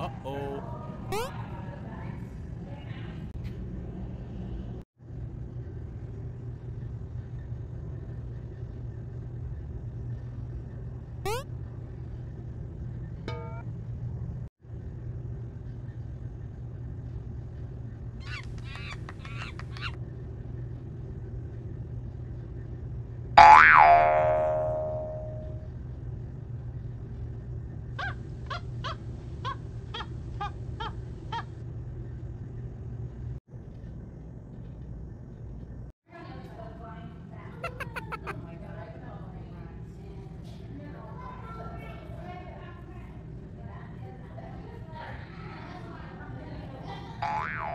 Uh-oh. Oh, yeah.